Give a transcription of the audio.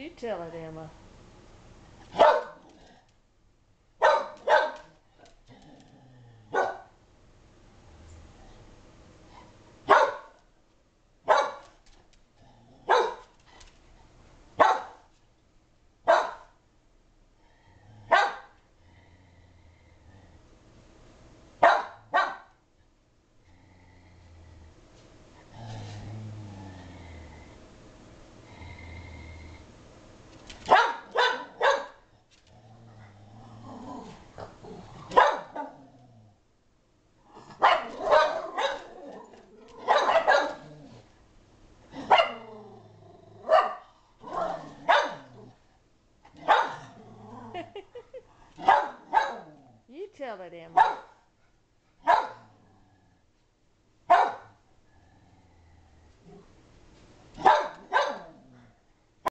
You tell it, Emma. ばで。